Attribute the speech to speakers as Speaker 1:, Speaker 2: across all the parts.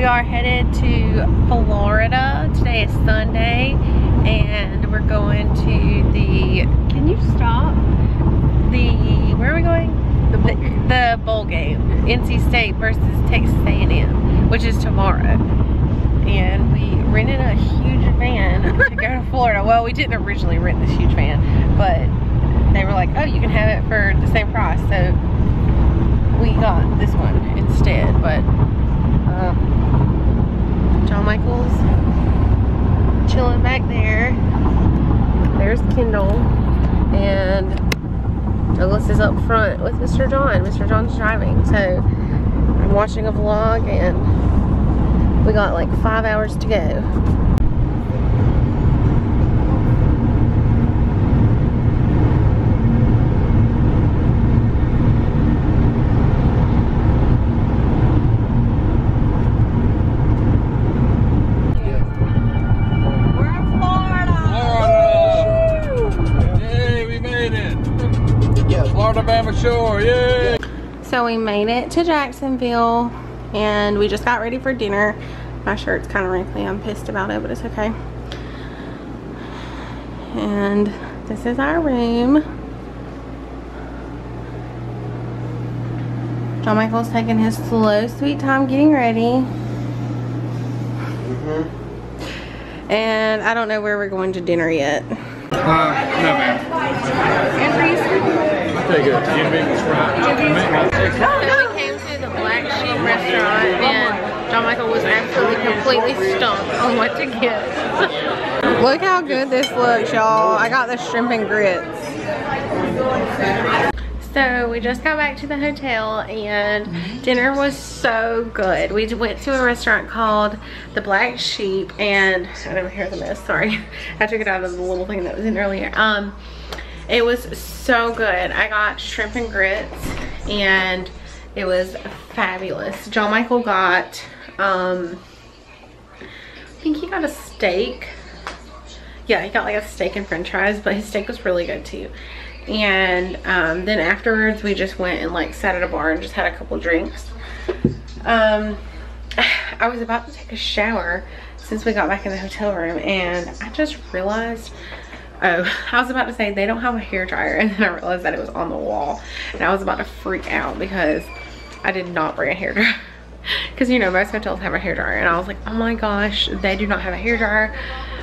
Speaker 1: we are headed to Florida. Today is Sunday and we're going to the, can you stop? The, where are we going? The bowl, the, the bowl game. NC State versus Texas A&M, which is tomorrow. And we rented a huge van to go to Florida. Well, we didn't originally rent this huge van, but they were like, oh, you can have it for the same price. So we got this one instead, but um, Michael's chilling back there. There's Kendall and Douglas is up front with Mr. John. Mr. John's driving, so I'm watching a vlog and we got like five hours to go. We made it to Jacksonville and we just got ready for dinner. My shirt's kind of wrinkly, I'm pissed about it, but it's okay. And this is our room. John Michael's taking his slow, sweet time getting ready. Mm -hmm. And I don't know where we're going to dinner yet.
Speaker 2: Uh, no ma'am take a Jim Beavis
Speaker 1: So we came to the Black Sheep restaurant and John Michael was absolutely completely stumped on what to get. Look how good this looks, y'all. I got the shrimp and grits. So we just got back to the hotel and dinner was so good. We went to a restaurant called The Black Sheep and I didn't hear the mess, sorry. I took it out of the little thing that was in earlier. Um, it was so good. I got shrimp and grits and it was fabulous. John Michael got, um, I think he got a steak. Yeah, he got like a steak and french fries, but his steak was really good too. And um, then afterwards, we just went and like sat at a bar and just had a couple drinks. Um, I was about to take a shower since we got back in the hotel room and I just realized Oh, I was about to say they don't have a hair dryer and then I realized that it was on the wall and I was about to freak out because I did not bring a hair dryer. Because you know, most hotels have a hair dryer and I was like, oh my gosh, they do not have a hair dryer,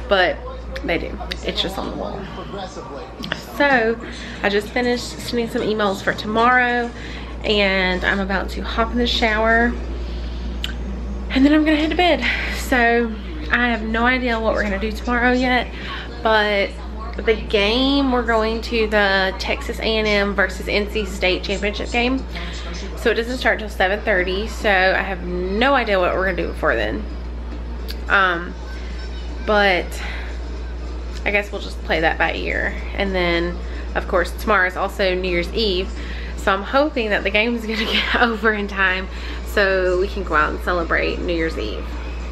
Speaker 1: but they do. It's just on the wall. So I just finished sending some emails for tomorrow and I'm about to hop in the shower and then I'm gonna head to bed. So I have no idea what we're gonna do tomorrow yet, but the game, we're going to the Texas A&M versus NC State championship game. So it doesn't start till 7.30. So I have no idea what we're going to do before then. Um, but I guess we'll just play that by ear. And then, of course, tomorrow is also New Year's Eve. So I'm hoping that the game is going to get over in time so we can go out and celebrate New Year's Eve.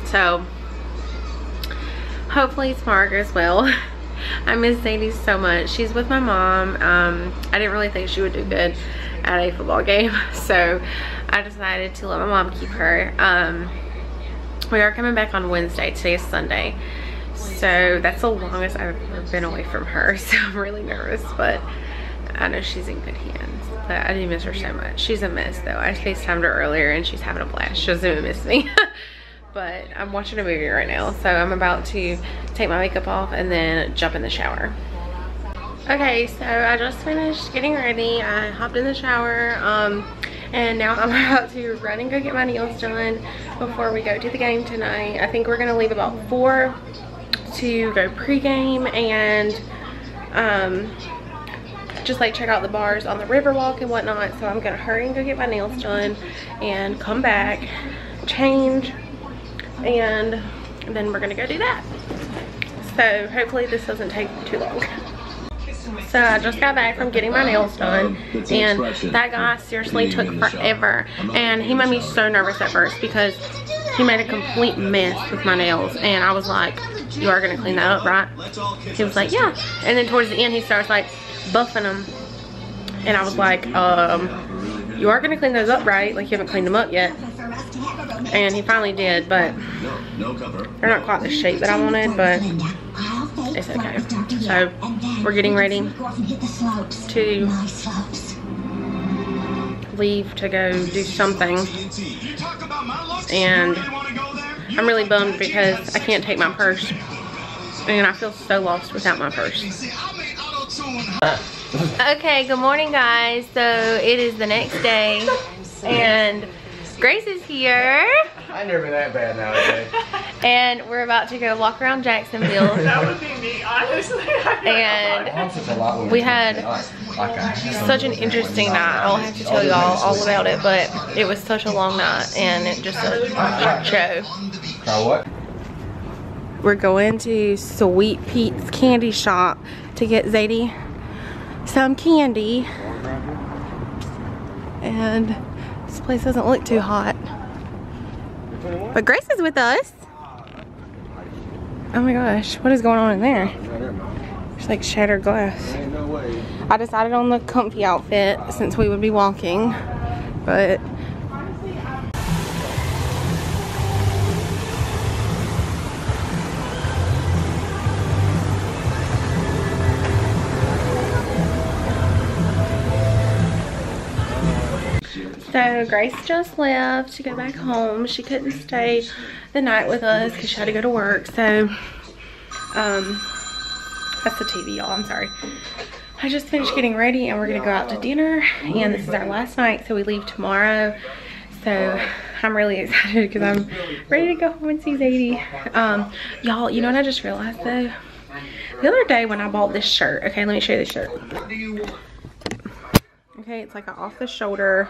Speaker 1: So hopefully tomorrow goes well. I miss Sadie so much. She's with my mom. Um, I didn't really think she would do good at a football game. So I decided to let my mom keep her. Um, we are coming back on Wednesday. Today is Sunday. So that's the longest I've ever been away from her. So I'm really nervous. But I know she's in good hands. But I do miss her so much. She's a mess though. I FaceTimed her earlier and she's having a blast. She doesn't even miss me. but I'm watching a movie right now. So I'm about to take my makeup off and then jump in the shower. Okay, so I just finished getting ready. I hopped in the shower um, and now I'm about to run and go get my nails done before we go to the game tonight. I think we're gonna leave about four to go pregame and um, just like check out the bars on the Riverwalk and whatnot. So I'm gonna hurry and go get my nails done and come back, change, and then we're gonna go do that. So hopefully this doesn't take too long. So I just got back from getting my nails done and that guy seriously took forever and he made me so nervous at first because he made a complete mess with my nails and I was like, you are gonna clean that up, right? He was like, yeah. And then towards the end he starts like buffing them and I was like, um, you are gonna clean those up, right? Like you haven't cleaned them up yet. And he finally did, but they're not quite the shape that I wanted, but it's okay. So we're getting ready to leave to go do something. And I'm really bummed because I can't take my purse. And I feel so lost without my purse. Okay, good morning guys. So it is the next day and Grace is here.
Speaker 3: I never been that bad nowadays.
Speaker 1: And we're about to go walk around Jacksonville.
Speaker 4: That would be me, honestly.
Speaker 1: And we had such an interesting night. I'll have to tell y'all all about it, but it was such a long night and it just a show.
Speaker 3: What?
Speaker 1: We're going to Sweet Pete's candy shop to get Zadie some candy. And this place doesn't look too hot. But Grace is with us. Oh my gosh, what is going on in there? It's like shattered glass. I decided on the comfy outfit since we would be walking, but So Grace just left to go back home. She couldn't stay the night with us because she had to go to work. So, um, that's the TV, y'all. I'm sorry. I just finished getting ready and we're gonna go out to dinner. And this is our last night, so we leave tomorrow. So I'm really excited because I'm ready to go home and see Zadie. Um, y'all, you know what I just realized though? The other day when I bought this shirt, okay, let me show you this shirt. Okay, it's like an off the shoulder,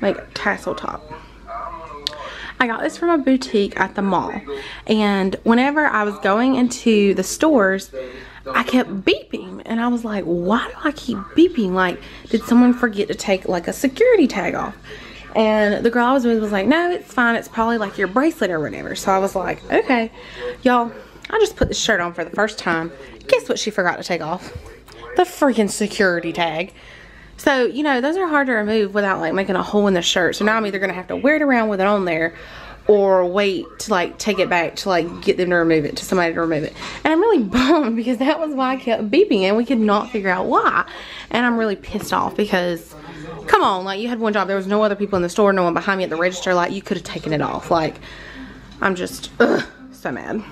Speaker 1: like tassel top. I got this from a boutique at the mall. And whenever I was going into the stores, I kept beeping. And I was like, why do I keep beeping? Like, did someone forget to take like a security tag off? And the girl I was with was like, no, it's fine. It's probably like your bracelet or whatever. So I was like, okay. Y'all, I just put this shirt on for the first time. Guess what she forgot to take off? The freaking security tag. So, you know, those are hard to remove without like making a hole in the shirt. So now I'm either going to have to wear it around with it on there or wait to like take it back to like get them to remove it, to somebody to remove it. And I'm really bummed because that was why I kept beeping and we could not figure out why. And I'm really pissed off because come on, like you had one job. There was no other people in the store, no one behind me at the register. Like you could have taken it off. Like I'm just ugh, so mad.